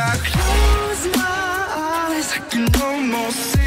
I close my eyes I can almost see.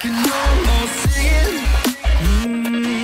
can almost see it. Mm -hmm.